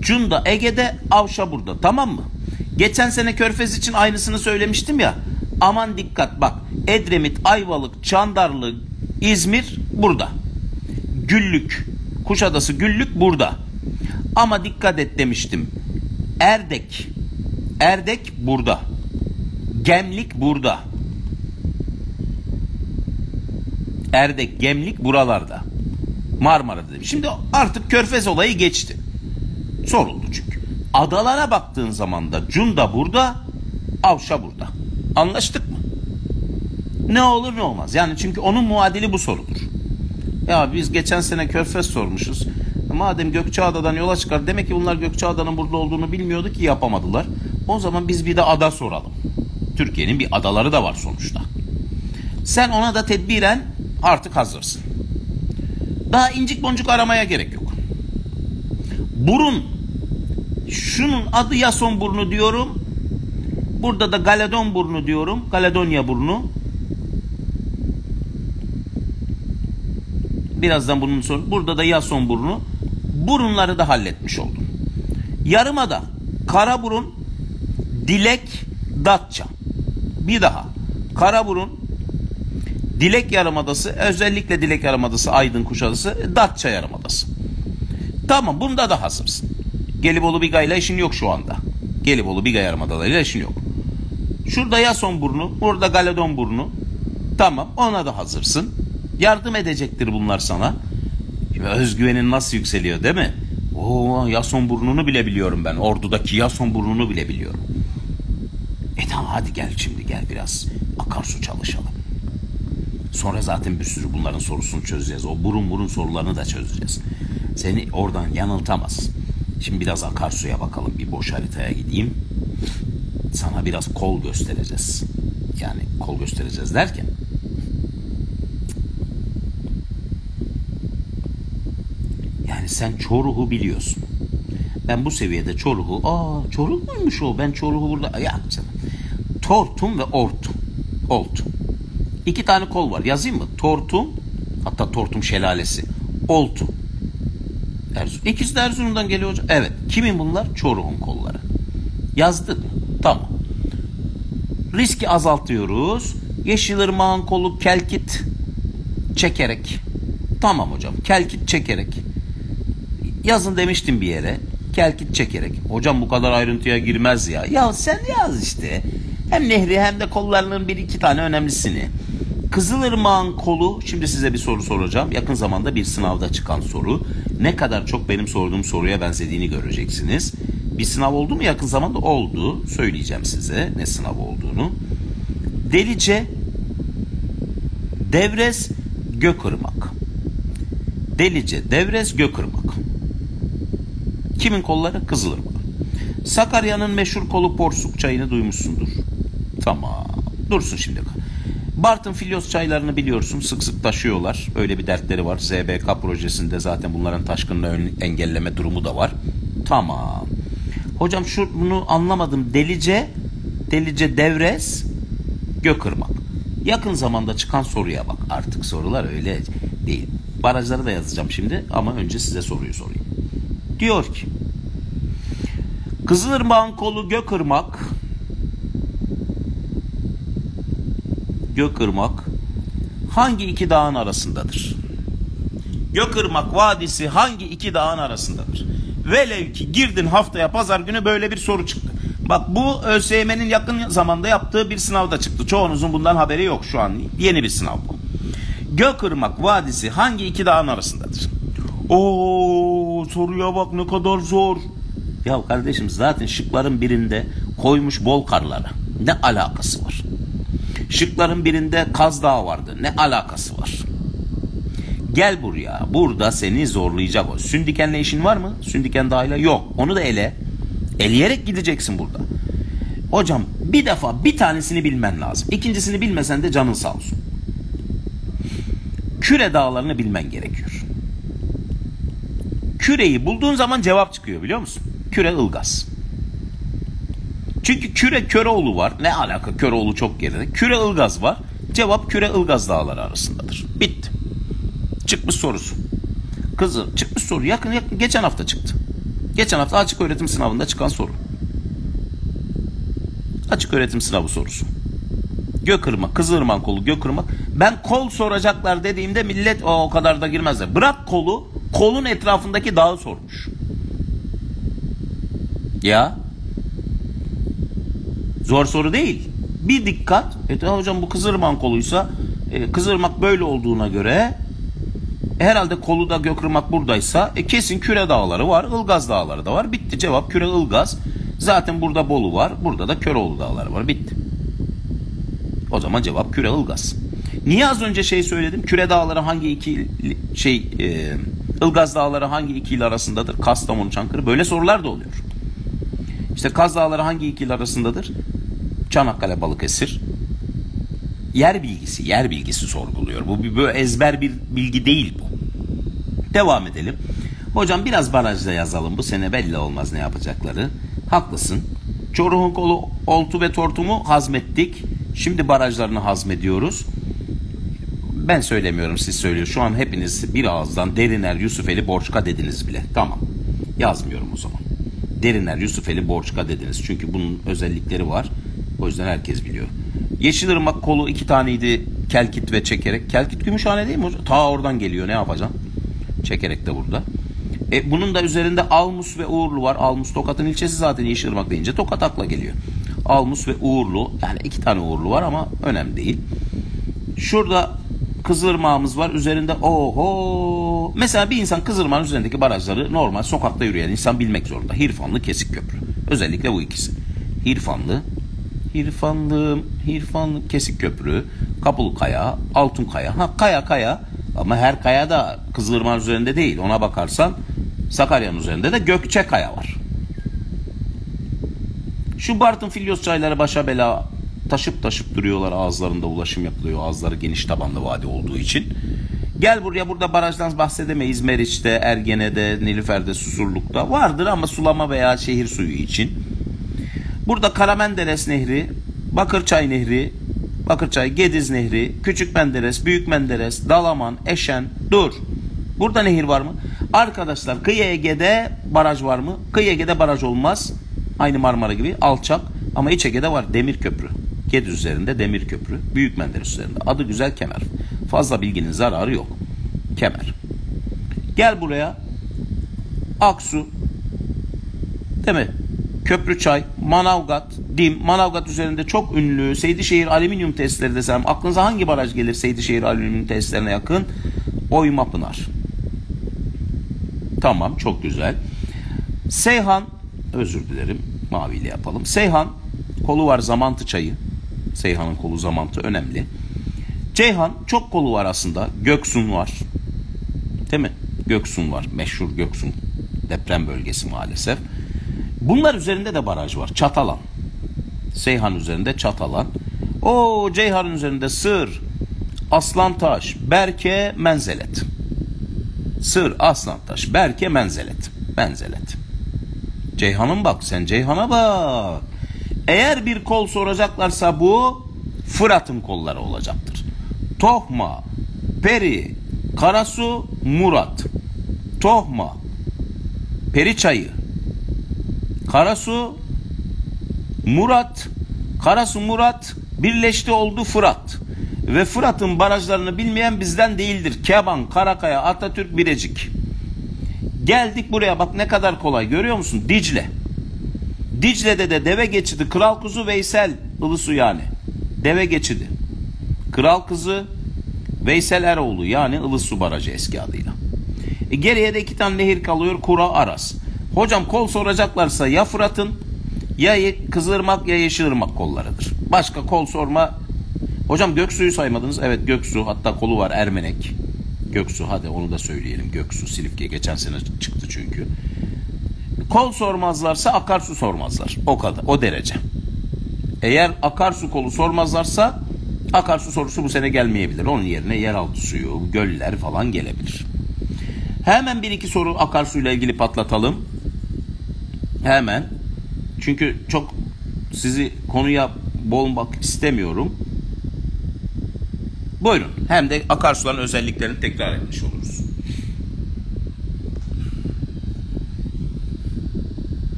Cunda Ege'de, Avşa burada. Tamam mı? Geçen sene Körfez için aynısını söylemiştim ya. Aman dikkat bak. Edremit, Ayvalık, Çandarlı, İzmir burada. Güllük, Kuşadası, Güllük burada. Ama dikkat et demiştim. Erdek, Erdek burada. Gemlik burada. Erdek, Gemlik buralarda. Marmara'da dedim. Şimdi artık Körfez olayı geçti. Soruldu çünkü. Adalara baktığın zaman da Cunda burada, Avşa burada. Anlaştık mı? Ne olur ne olmaz. Yani çünkü onun muadili bu sorudur. Ya biz geçen sene Körfez sormuşuz. Madem Gökçeada'dan yola çıkar demek ki bunlar Gökçeada'nın burada olduğunu bilmiyordu ki yapamadılar. O zaman biz bir de ada soralım. Türkiye'nin bir adaları da var sonuçta. Sen ona da tedbiren artık hazırsın. Daha incik boncuk aramaya gerek yok. Burun. Şunun adı Yason burnu diyorum. Burada da Galadon burnu diyorum. Galadonya burnu. Birazdan bunun sonu. Burada da Yason burnu. Burunları da halletmiş oldum. Yarımada Karaburun, Dilek, Datça. Bir daha. Karaburun, Dilek Yarımadası, özellikle Dilek Yarımadası, Aydın Kuşadası, Datça Yarımadası. Tamam bunda da hazırsın. Gelibolu Biga ile işin yok şu anda. Gelibolu Biga Yarımadalarıyla işin yok. Şurada Yason burnu, burada Galadon burnu. Tamam ona da hazırsın. Yardım edecektir bunlar sana. Şimdi özgüvenin nasıl yükseliyor değil mi? Oo Yason burnunu bile biliyorum ben. Ordudaki Yason burnunu bile biliyorum. E tamam hadi gel şimdi gel biraz akarsu çalışalım. Sonra zaten bir sürü bunların sorusunu çözeceğiz. O burun burun sorularını da çözeceğiz. Seni oradan yanıltamaz. Şimdi biraz akarsuya bakalım. Bir boş haritaya gideyim. Sana biraz kol göstereceğiz. Yani kol göstereceğiz derken Yani sen Çoruh'u biliyorsun. Ben bu seviyede Çoruh'u, aa Çoruh muymuş o? Ben Çoruh'u burada, ya canım. Tortum ve Ortum. Oltum. İki tane kol var. Yazayım mı? Tortum, hatta Tortum şelalesi. Oltum. Erzurum. İkisi de Erzurum'dan geliyor hocam. Evet. Kimin bunlar? Çoruh'un kolları. Yazdık mı? Tamam. Riski azaltıyoruz. Yeşilırmağın kolu kelkit çekerek. Tamam hocam. Kelkit çekerek. Yazın demiştim bir yere. Kelkit çekerek. Hocam bu kadar ayrıntıya girmez ya. Ya sen yaz işte. Hem nehri hem de kollarının bir iki tane önemlisini. Kızılırmağın kolu, şimdi size bir soru soracağım. Yakın zamanda bir sınavda çıkan soru. Ne kadar çok benim sorduğum soruya benzediğini göreceksiniz. Bir sınav oldu mu yakın zamanda? Oldu. Söyleyeceğim size ne sınav olduğunu. Delice, Devrez, Gökırmak. Delice, Devrez, Gökırmak. Kimin kolları? Kızılırmak. Sakarya'nın meşhur kolu Porsuk çayını duymuşsundur. Tamam. Dursun şimdi. Bartın Filyos çaylarını biliyorsun. Sık sık taşıyorlar. Öyle bir dertleri var. ZBK projesinde zaten bunların taşkınlığı engelleme durumu da var. Tamam. Hocam şu bunu anlamadım. Delice, Delice Devrez, Gökırmak. Yakın zamanda çıkan soruya bak. Artık sorular öyle değil. Barajları da yazacağım şimdi ama önce size soruyu sorayım. Diyor ki Kızılırmak'ın kolu Gökırmak Gökırmak hangi iki dağın arasındadır? Gökırmak Vadisi hangi iki dağın arasındadır? Velev ki girdin haftaya pazar günü böyle bir soru çıktı. Bak bu ÖSYM'nin yakın zamanda yaptığı bir sınavda çıktı. Çoğunuzun bundan haberi yok şu an. Yeni bir sınav bu. Gökırmak Vadisi hangi iki dağın arasındadır? Oo soruya bak ne kadar zor. Ya kardeşim zaten şıkların birinde koymuş bol karlara. Ne alakası var? Şıkların birinde Kaz Dağı vardı. Ne alakası var? Gel buraya. Burada seni zorlayacak o. Sündiken'le işin var mı? Sündiken Dağı'yla yok. Onu da ele. Eleyerek gideceksin burada. Hocam bir defa bir tanesini bilmen lazım. İkincisini bilmesen de canın sağ olsun. Küre dağlarını bilmen gerekiyor. Küreyi bulduğun zaman cevap çıkıyor biliyor musun? Küre Ilgaz. Çünkü Küre Köroğlu var. Ne alaka Köroğlu çok geride. Küre Ilgaz var. Cevap Küre Ilgaz dağları arasındadır. Bitti. Çıkmış sorusu. Kızı çıkmış soru. Yakın, yakın geçen hafta çıktı. Geçen hafta açık öğretim sınavında çıkan soru. Açık öğretim sınavı sorusu. Gökırmak, Kızılırmak kolu Gökırmak. Ben kol soracaklar dediğimde millet o, o kadar da girmezler. Bırak kolu, kolun etrafındaki dağı sormuş. Ya. Zor soru değil. Bir dikkat. E hocam bu Kızılırmak koluysa e, Kızılırmak böyle olduğuna göre herhalde kolu da Gökırmak buradaysa e, kesin Küre Dağları var, Ilgaz Dağları da var. Bitti cevap Küre Ilgaz. Zaten burada Bolu var, burada da Köroğlu Dağları var. Bitti. O zaman cevap Küre Ilgaz. Niye az önce şey söyledim? Küre Dağları hangi iki şey e, Ilgaz Dağları hangi iki il arasındadır? Kastamonu, Çankırı. Böyle sorular da oluyor. İşte Kaz Dağları hangi iki il arasındadır? Çanakkale, Balıkesir. Yer bilgisi, yer bilgisi sorguluyor. Bu bir böyle ezber bir bilgi değil bu. Devam edelim. Hocam biraz barajda yazalım. Bu sene belli olmaz ne yapacakları. Haklısın. Çoruh'un kolu oltu ve tortumu hazmettik. Şimdi barajlarını hazmediyoruz. Ben söylemiyorum siz söylüyor. Şu an hepiniz bir ağızdan Deriner, Yusufeli, Borçka dediniz bile. Tamam. Yazmıyorum o zaman. Deriner, Yusufeli, Borçka dediniz. Çünkü bunun özellikleri var. O yüzden herkes biliyor. Yeşilırmak kolu iki taneydi. Kelkit ve çekerek. Kelkit Gümüşhane değil mi? Ta oradan geliyor. Ne yapacağım? Çekerek de burada. E, bunun da üzerinde Almus ve Uğurlu var. Almus Tokat'ın ilçesi zaten Yeşilırmak deyince Tokat akla geliyor. Almus ve Uğurlu. Yani iki tane Uğurlu var ama önemli değil. Şurada Kızılırmağımız var. Üzerinde oho. Mesela bir insan Kızılırmağın üzerindeki barajları normal sokakta yürüyen insan bilmek zorunda. Hirfanlı Kesik Köprü. Özellikle bu ikisi. Hirfanlı, Hirfanlı, Hirfanlı Kesik Köprü, Kapılı Kaya, Altın Kaya. Ha kaya kaya ama her kaya da Kızılırmağın üzerinde değil. Ona bakarsan Sakarya'nın üzerinde de Gökçe Kaya var. Şu Bartın Filyos çayları başa bela taşıp taşıp duruyorlar ağızlarında ulaşım yapılıyor ağızları geniş tabanlı vadi olduğu için. Gel buraya burada barajdan bahsedemeyiz Meriç'te, Ergene'de, Nilüfer'de, Susurluk'ta vardır ama sulama veya şehir suyu için. Burada Karamenderes Nehri, Bakırçay Nehri, Bakırçay, Gediz Nehri, Küçük Menderes, Büyük Menderes, Dalaman, Eşen, dur. Burada nehir var mı? Arkadaşlar Kıyı Ege'de baraj var mı? Kıyı Ege'de baraj olmaz. Aynı Marmara gibi alçak ama İç Ege'de var Demir Köprü. Gediz üzerinde Demir Köprü. Büyük Menderes üzerinde. Adı güzel kemer. Fazla bilginin zararı yok. Kemer. Gel buraya. Aksu. Değil mi? Köprüçay, Manavgat, Dim, Manavgat üzerinde çok ünlü Seydişehir alüminyum tesisleri desem aklınıza hangi baraj gelir Seydişehir alüminyum tesislerine yakın? Oyma Pınar. Tamam çok güzel. Seyhan, özür dilerim maviyle yapalım. Seyhan, kolu var Zamantı çayı. Seyhan'ın kolu Zamantı önemli. Ceyhan çok kolu var aslında. Göksun var. Değil mi? Göksun var. Meşhur Göksun deprem bölgesi maalesef. Bunlar üzerinde de baraj var. Çatalan. Seyhan üzerinde Çatalan. O Ceyhan'ın üzerinde Sır, Aslantaş, Berke, Menzelet. Sır, Aslantaş, Berke, Menzelet. Menzelet. Ceyhan'ın bak sen Ceyhan'a bak. Eğer bir kol soracaklarsa bu Fırat'ın kolları olacaktır. Tohma, Peri, Karasu, Murat. Tohma, Peri çayı, Karasu, Murat, Karasu Murat birleşti oldu Fırat. Ve Fırat'ın barajlarını bilmeyen bizden değildir. Keban, Karakaya, Atatürk, Birecik. Geldik buraya bak ne kadar kolay görüyor musun? Dicle. Dicle'de de deve geçidi Kral Kuzu Veysel Ilısu yani. Deve geçidi. Kral Kızı Veysel Eroğlu yani Ilısu Barajı eski adıyla. E geriye de iki tane nehir kalıyor Kura Aras. Hocam kol soracaklarsa ya Fırat'ın ya Kızılırmak ya Yeşilırmak kollarıdır. Başka kol sorma. Hocam Göksu'yu saymadınız. Evet Göksu hatta kolu var Ermenek. Göksu hadi onu da söyleyelim. Göksu Silifke geçen sene çıktı çünkü. Kol sormazlarsa akarsu sormazlar. O kadar. O derece. Eğer akarsu kolu sormazlarsa akarsu sorusu bu sene gelmeyebilir. Onun yerine yeraltı suyu, göller falan gelebilir. Hemen bir iki soru akarsuyla ilgili patlatalım. Hemen. Çünkü çok sizi konuya boğmak istemiyorum. Buyurun. Hem de akarsuların özelliklerini tekrar etmiş oluruz.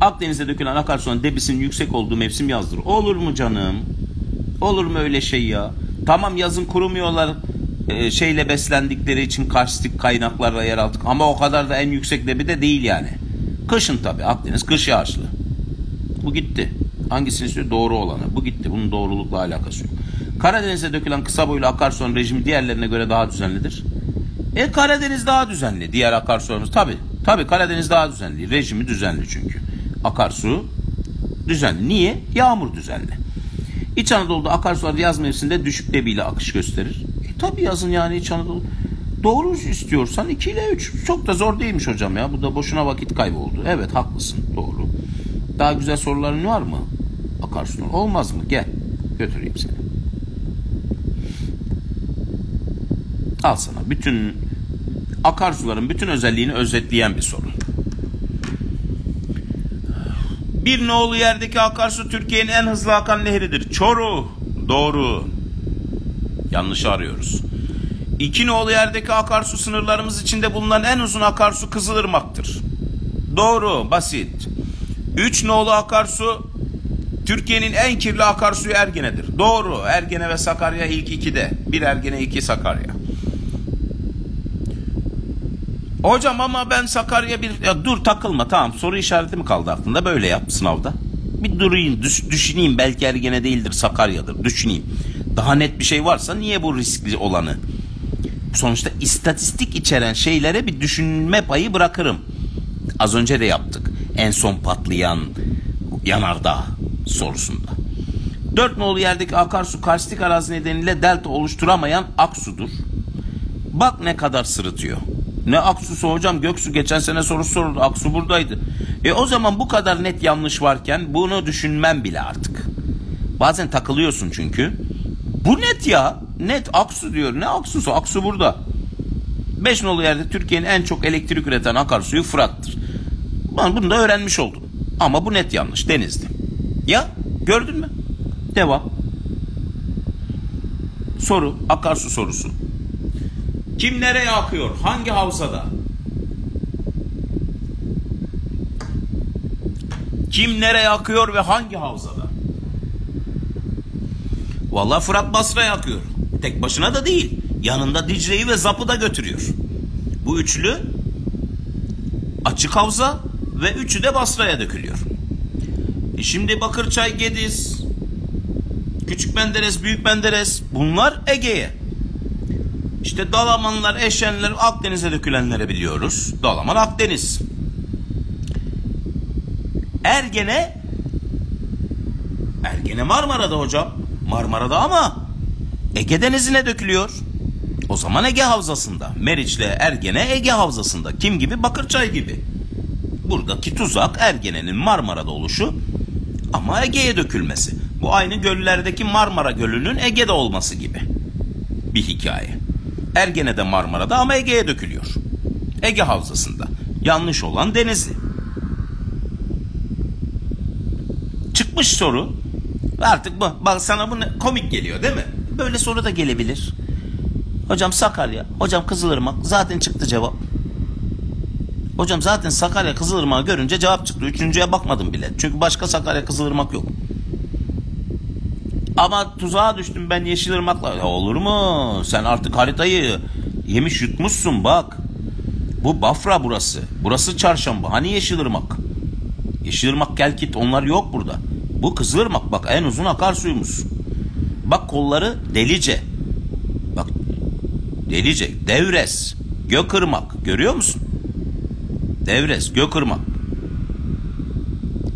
Akdeniz'e dökülen akarsuların debisinin yüksek olduğu mevsim yazdır. Olur mu canım? Olur mu öyle şey ya? Tamam yazın kurumuyorlar e, şeyle beslendikleri için karstik kaynaklarla yer aldık. Ama o kadar da en yüksek debi de değil yani. Kışın tabii Akdeniz kış yağışlı. Bu gitti. Hangisini istiyor? Doğru olanı. Bu gitti. Bunun doğrulukla alakası yok. Karadeniz'e dökülen kısa boylu akarsuların rejimi diğerlerine göre daha düzenlidir. E Karadeniz daha düzenli. Diğer akarsularımız tabii. Tabii Karadeniz daha düzenli. Rejimi düzenli çünkü. Akarsu düzenli. Niye? Yağmur düzenli. İç Anadolu'da akarsular yaz mevsiminde düşük debiyle akış gösterir. E tabii yazın yani İç Anadolu. Doğru istiyorsan 2 ile 3. Çok da zor değilmiş hocam ya. Bu da boşuna vakit kaybı oldu. Evet haklısın. Doğru. Daha güzel soruların var mı? Akarsular. Olmaz mı? Gel. Götüreyim seni. Al sana. Bütün akarsuların bütün özelliğini özetleyen bir soru. Bir nolu yerdeki akarsu Türkiye'nin en hızlı akan nehridir. Çoruh. Doğru. Yanlışı arıyoruz. İki nolu yerdeki akarsu sınırlarımız içinde bulunan en uzun akarsu Kızılırmak'tır. Doğru, basit. Üç nolu akarsu Türkiye'nin en kirli akarsuyu Ergene'dir. Doğru, Ergene ve Sakarya ilk ikide. Bir Ergene, iki Sakarya. Hocam ama ben Sakarya bir... Ya dur takılma tamam soru işareti mi kaldı aklında böyle yap sınavda. Bir durayım düş- düşüneyim belki Ergene değildir Sakarya'dır düşüneyim. Daha net bir şey varsa niye bu riskli olanı? Sonuçta istatistik içeren şeylere bir düşünme payı bırakırım. Az önce de yaptık. En son patlayan yanardağ sorusunda. Dört nolu yerdeki akarsu karstik arazi nedeniyle delta oluşturamayan aksudur. Bak ne kadar sırıtıyor. Ne Aksu'su hocam Göksu geçen sene soru soruldu. Aksu buradaydı. E o zaman bu kadar net yanlış varken bunu düşünmem bile artık. Bazen takılıyorsun çünkü. Bu net ya. Net Aksu diyor. Ne Aksu'su? Aksu burada. Beş nolu yerde Türkiye'nin en çok elektrik üreten akarsuyu Fırat'tır. Ben bunu da öğrenmiş oldum. Ama bu net yanlış. Denizli. Ya gördün mü? Devam. Soru. Akarsu sorusu. Kim nereye akıyor? Hangi havzada? Kim nereye akıyor ve hangi havzada? Vallahi Fırat Basra'ya akıyor. Tek başına da değil. Yanında Dicle'yi ve Zap'ı da götürüyor. Bu üçlü açık havza ve üçü de Basra'ya dökülüyor. E şimdi Bakırçay, Gediz, Küçük Menderes, Büyük Menderes bunlar Ege'ye. İşte Dalamanlar, Eşenler, Akdeniz'e dökülenleri biliyoruz. Dalaman Akdeniz. Ergene Ergene Marmara'da hocam. Marmara'da ama Ege Denizi'ne dökülüyor. O zaman Ege Havzası'nda. Meriç'le Ergene Ege Havzası'nda. Kim gibi? Bakırçay gibi. Buradaki tuzak Ergene'nin Marmara'da oluşu ama Ege'ye dökülmesi. Bu aynı göllerdeki Marmara Gölü'nün Ege'de olması gibi bir hikaye. Ergene'de Marmara'da ama Ege'ye dökülüyor. Ege Havzası'nda. Yanlış olan Denizli. Çıkmış soru. Artık bu, bak sana bu komik geliyor değil mi? Böyle soru da gelebilir. Hocam Sakarya, hocam Kızılırmak zaten çıktı cevap. Hocam zaten Sakarya Kızılırmak görünce cevap çıktı. Üçüncüye bakmadım bile. Çünkü başka Sakarya Kızılırmak yok. Ama tuzağa düştüm ben Yeşilırmak'la. Ya olur mu? Sen artık haritayı yemiş yutmuşsun bak. Bu Bafra burası. Burası Çarşamba. Hani Yeşilırmak? Yeşilırmak, Kelkit onlar yok burada. Bu Kızılırmak bak en uzun akarsuyumuz. Bak kolları delice. Bak delice, Devres, Gökırmak görüyor musun? Devres, Gökırmak.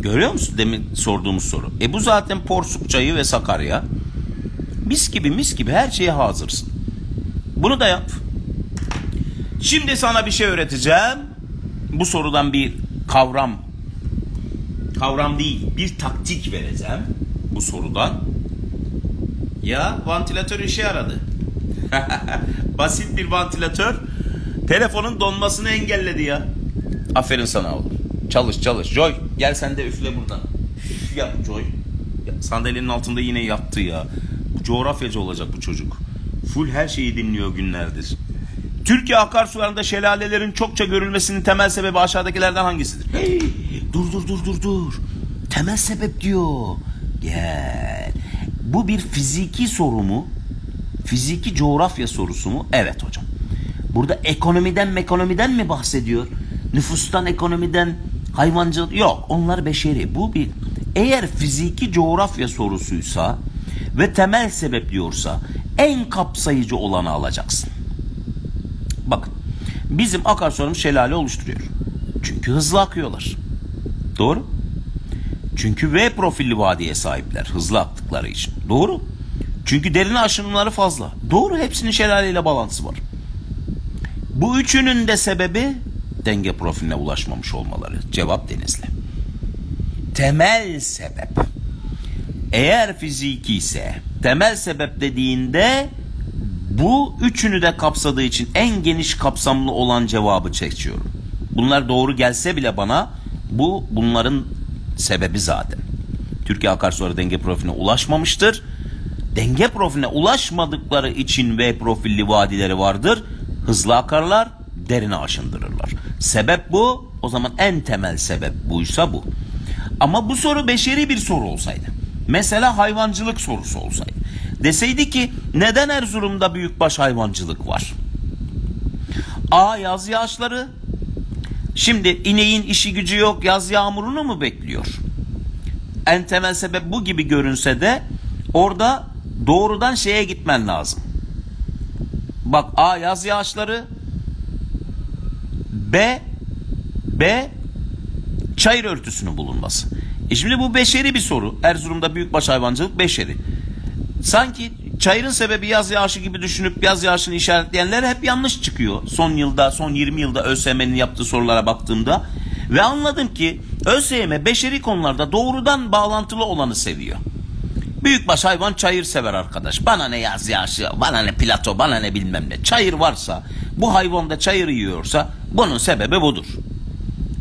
Görüyor musun demin sorduğumuz soru? E bu zaten Porsuk çayı ve Sakarya. Mis gibi mis gibi her şeye hazırsın. Bunu da yap. Şimdi sana bir şey öğreteceğim. Bu sorudan bir kavram kavram değil bir taktik vereceğim bu sorudan. Ya vantilatör işe yaradı. Basit bir vantilatör telefonun donmasını engelledi ya. Aferin sana oğlum. Çalış çalış. Joy gel sen de üfle buradan. Üf, yap Joy. Ya, sandalyenin altında yine yattı ya. Coğrafyacı olacak bu çocuk. Full her şeyi dinliyor günlerdir. Türkiye akarsularında şelalelerin çokça görülmesinin temel sebebi aşağıdakilerden hangisidir? Hey, dur dur dur dur dur. Temel sebep diyor. Gel. Bu bir fiziki soru mu? Fiziki coğrafya sorusu mu? Evet hocam. Burada ekonomiden mekonomiden mi bahsediyor? Nüfustan, ekonomiden, hayvancılık yok. Onlar beşeri. Bu bir eğer fiziki coğrafya sorusuysa ve temel sebep diyorsa en kapsayıcı olanı alacaksın. Bakın bizim akarsularımız şelale oluşturuyor. Çünkü hızlı akıyorlar. Doğru. Çünkü V profilli vadiye sahipler hızlı aktıkları için. Doğru. Çünkü derin aşınımları fazla. Doğru hepsinin şelaleyle bağlantısı var. Bu üçünün de sebebi denge profiline ulaşmamış olmaları. Cevap Denizli. Temel sebep. Eğer fiziki ise temel sebep dediğinde bu üçünü de kapsadığı için en geniş kapsamlı olan cevabı çekiyorum. Bunlar doğru gelse bile bana bu bunların sebebi zaten. Türkiye akarsuları denge profiline ulaşmamıştır. Denge profiline ulaşmadıkları için V profilli vadileri vardır. Hızlı akarlar, derine aşındırırlar. Sebep bu. O zaman en temel sebep buysa bu. Ama bu soru beşeri bir soru olsaydı. Mesela hayvancılık sorusu olsaydı. Deseydi ki neden Erzurum'da büyükbaş hayvancılık var? A. Yaz yağışları. Şimdi ineğin işi gücü yok yaz yağmurunu mu bekliyor? En temel sebep bu gibi görünse de orada doğrudan şeye gitmen lazım. Bak A. Yaz yağışları. B. B. Çayır örtüsünün bulunması. E şimdi bu beşeri bir soru. Erzurum'da büyükbaş hayvancılık beşeri. Sanki çayırın sebebi yaz yağışı gibi düşünüp yaz yağışını işaretleyenler hep yanlış çıkıyor. Son yılda, son 20 yılda ÖSYM'nin yaptığı sorulara baktığımda. Ve anladım ki ÖSYM beşeri konularda doğrudan bağlantılı olanı seviyor. Büyükbaş hayvan çayır sever arkadaş. Bana ne yaz yağışı, bana ne plato, bana ne bilmem ne. Çayır varsa, bu hayvan da çayır yiyorsa bunun sebebi budur.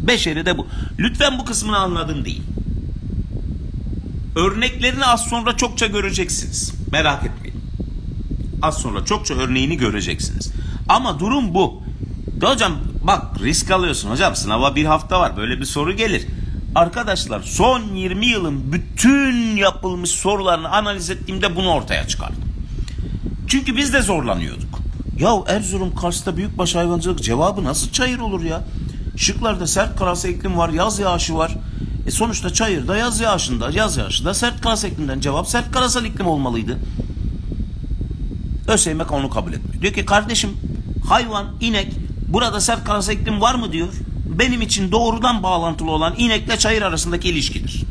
Beşeri de bu. Lütfen bu kısmını anladın değil. Örneklerini az sonra çokça göreceksiniz. Merak etmeyin. Az sonra çokça örneğini göreceksiniz. Ama durum bu. De hocam bak risk alıyorsun hocam sınava bir hafta var böyle bir soru gelir. Arkadaşlar son 20 yılın bütün yapılmış sorularını analiz ettiğimde bunu ortaya çıkardım. Çünkü biz de zorlanıyorduk. Ya Erzurum Kars'ta büyükbaş hayvancılık cevabı nasıl çayır olur ya? Şıklarda sert karası iklim var, yaz yağışı var. E sonuçta çayırda yaz yağışında, yaz yağışında sert karasal iklimden cevap sert karasal iklim olmalıydı. ÖSYM onu kabul etmiyor. Diyor ki kardeşim hayvan, inek burada sert karasal iklim var mı diyor. Benim için doğrudan bağlantılı olan inekle çayır arasındaki ilişkidir.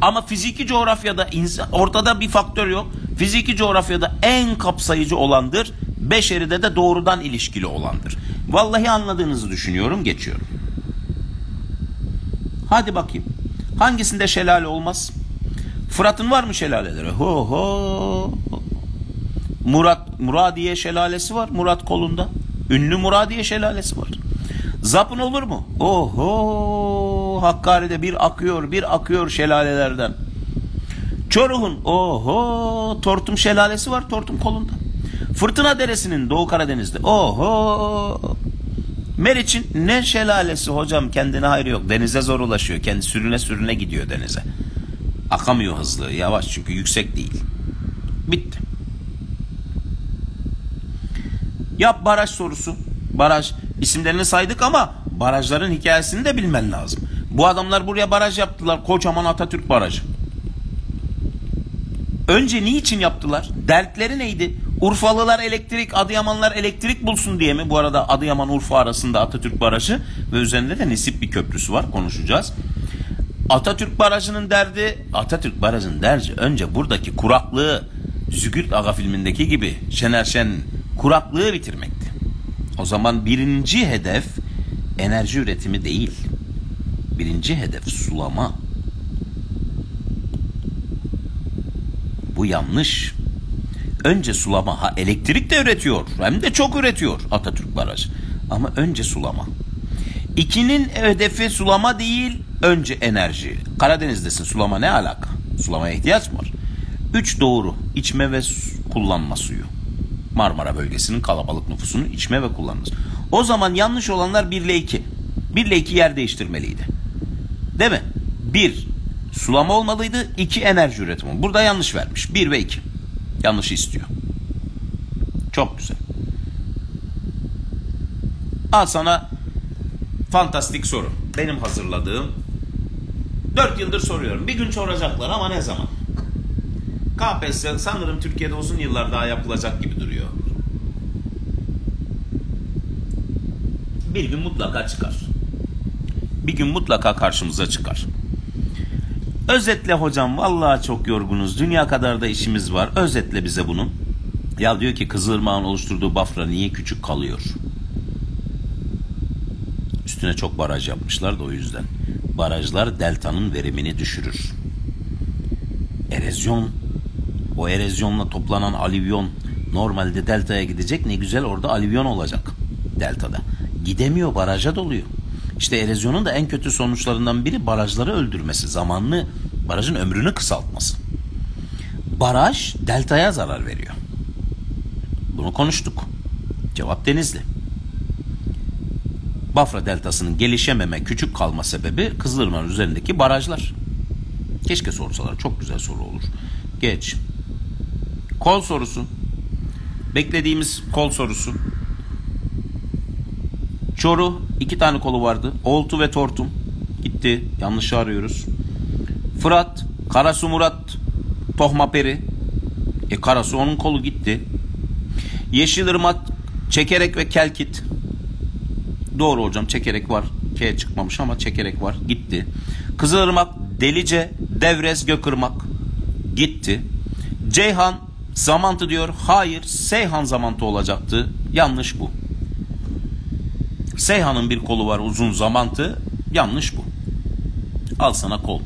Ama fiziki coğrafyada ortada bir faktör yok. Fiziki coğrafyada en kapsayıcı olandır. Beşeride de doğrudan ilişkili olandır. Vallahi anladığınızı düşünüyorum. Geçiyorum. Hadi bakayım. Hangisinde şelale olmaz? Fırat'ın var mı şelaleleri? Ho ho. Murat Muradiye şelalesi var Murat kolunda. Ünlü Muradiye şelalesi var. Zapın olur mu? Oho Hakkari'de bir akıyor bir akıyor şelalelerden. Çoruh'un oho Tortum şelalesi var Tortum kolunda. Fırtına Deresi'nin Doğu Karadeniz'de oho Meriç'in ne şelalesi hocam kendine hayrı yok. Denize zor ulaşıyor. Kendi sürüne sürüne gidiyor denize. Akamıyor hızlı yavaş çünkü yüksek değil. Bitti. Yap baraj sorusu. Baraj isimlerini saydık ama barajların hikayesini de bilmen lazım. Bu adamlar buraya baraj yaptılar. Kocaman Atatürk Barajı. Önce niçin yaptılar? Dertleri neydi? Urfalılar elektrik, Adıyamanlar elektrik bulsun diye mi? Bu arada Adıyaman Urfa arasında Atatürk Barajı ve üzerinde de Nisip bir köprüsü var konuşacağız. Atatürk Barajı'nın derdi, Atatürk Barajı'nın derdi önce buradaki kuraklığı Zügürt Aga filmindeki gibi Şener Şen kuraklığı bitirmekti. O zaman birinci hedef enerji üretimi değil. Birinci hedef sulama. Bu yanlış. Önce sulama. Ha elektrik de üretiyor. Hem de çok üretiyor Atatürk Barajı. Ama önce sulama. İkinin hedefi sulama değil, önce enerji. Karadeniz'desin sulama ne alaka? Sulamaya ihtiyaç mı var? Üç doğru. içme ve kullanma suyu. Marmara bölgesinin kalabalık nüfusunun içme ve kullanması. O zaman yanlış olanlar 1 ile 2. 1 ile 2 yer değiştirmeliydi. Değil mi? 1 sulama olmalıydı. 2 enerji üretimi. Burada yanlış vermiş. 1 ve 2. Yanlışı istiyor. Çok güzel. Al sana fantastik soru. Benim hazırladığım. 4 yıldır soruyorum. Bir gün soracaklar ama ne zaman? KPSS sanırım Türkiye'de uzun yıllar daha yapılacak gibi duruyor. Bir gün mutlaka çıkar. Bir gün mutlaka karşımıza çıkar. Özetle hocam vallahi çok yorgunuz. Dünya kadar da işimiz var. Özetle bize bunu. Ya diyor ki Kızılırmak'ın oluşturduğu Bafra niye küçük kalıyor? Üstüne çok baraj yapmışlar da o yüzden. Barajlar deltanın verimini düşürür. Erozyon o erozyonla toplanan alivyon normalde deltaya gidecek ne güzel orada alivyon olacak deltada. Gidemiyor baraja doluyor. İşte erozyonun da en kötü sonuçlarından biri barajları öldürmesi, zamanlı barajın ömrünü kısaltması. Baraj deltaya zarar veriyor. Bunu konuştuk. Cevap Denizli. Bafra deltasının gelişememe, küçük kalma sebebi Kızılırmak'ın üzerindeki barajlar. Keşke sorsalar. Çok güzel soru olur. Geç. Kol sorusu. Beklediğimiz kol sorusu. Çoru iki tane kolu vardı. Oltu ve Tortum. Gitti. Yanlışı arıyoruz. Fırat, Karasu Murat, Tohmaperi. E Karasu onun kolu gitti. Yeşilırmak, Çekerek ve Kelkit. Doğru hocam çekerek var. K çıkmamış ama çekerek var. Gitti. Kızılırmak, Delice, Devrez, Gökırmak. Gitti. Ceyhan, Zamantı diyor. Hayır, Seyhan Zamantı olacaktı. Yanlış bu. Seyhan'ın bir kolu var uzun Zamantı. Yanlış bu. Al sana kol.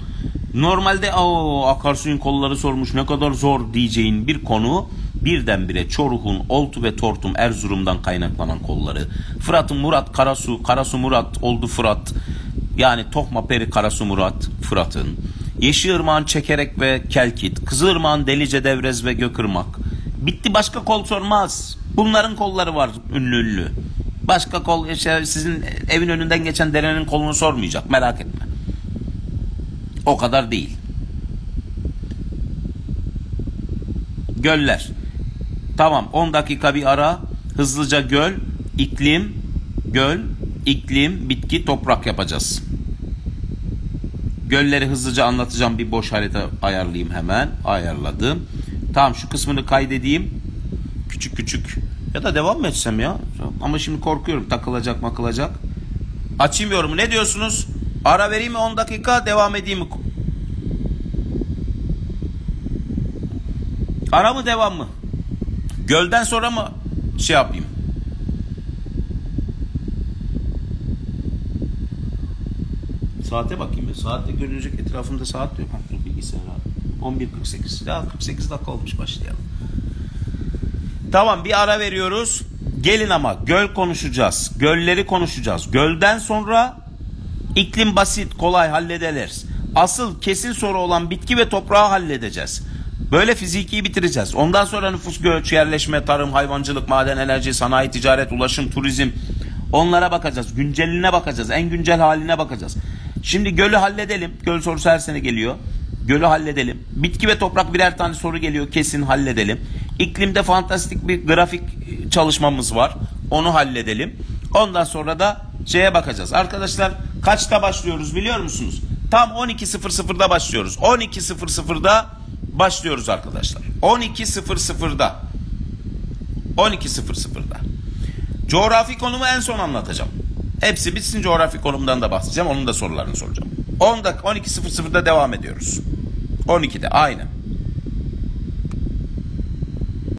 Normalde o akarsuyun kolları sormuş ne kadar zor diyeceğin bir konu birdenbire Çoruh'un Oltu ve Tortum Erzurum'dan kaynaklanan kolları. Fırat'ın Murat Karasu, Karasu Murat oldu Fırat. Yani Tohma Peri Karasu Murat Fırat'ın. Yeşilırmağın Çekerek ve Kelkit, Kızılırmağın Delice Devrez ve Gökırmak. Bitti başka kol sormaz. Bunların kolları var ünlü ünlü. Başka kol sizin evin önünden geçen derenin kolunu sormayacak merak etme. O kadar değil. Göller. Tamam 10 dakika bir ara. Hızlıca göl, iklim, göl, iklim, bitki, toprak yapacağız. Gölleri hızlıca anlatacağım. Bir boş harita ayarlayayım hemen. Ayarladım. Tamam şu kısmını kaydedeyim. Küçük küçük. Ya da devam mı etsem ya? Ama şimdi korkuyorum takılacak makılacak. Açayım yorumu. Ne diyorsunuz? Ara vereyim mi 10 dakika devam edeyim mi? Ara mı devam mı? Gölden sonra mı şey yapayım? Saate bakayım ya. Saatte görünecek etrafımda saat yok. Dur bilgisayar abi. 11.48. Ya 48 dakika olmuş başlayalım. Tamam bir ara veriyoruz. Gelin ama göl konuşacağız. Gölleri konuşacağız. Gölden sonra iklim basit, kolay hallederiz. Asıl kesin soru olan bitki ve toprağı halledeceğiz. Böyle fiziki bitireceğiz. Ondan sonra nüfus göç, yerleşme, tarım, hayvancılık, maden, enerji, sanayi, ticaret, ulaşım, turizm. Onlara bakacağız. Günceline bakacağız. En güncel haline bakacağız. Şimdi gölü halledelim. Göl sorusu her sene geliyor. Gölü halledelim. Bitki ve toprak birer tane soru geliyor. Kesin halledelim. İklimde fantastik bir grafik çalışmamız var. Onu halledelim. Ondan sonra da şeye bakacağız. Arkadaşlar Kaçta başlıyoruz biliyor musunuz? Tam 12.00'da başlıyoruz. 12.00'da başlıyoruz arkadaşlar. 12.00'da. 12.00'da. Coğrafi konumu en son anlatacağım. Hepsi bitsin coğrafi konumdan da bahsedeceğim. Onun da sorularını soracağım. 10 dakika 12.00'da devam ediyoruz. 12'de aynen.